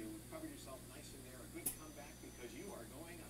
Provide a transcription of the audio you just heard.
you. Cover yourself nice in there. A good comeback because you are going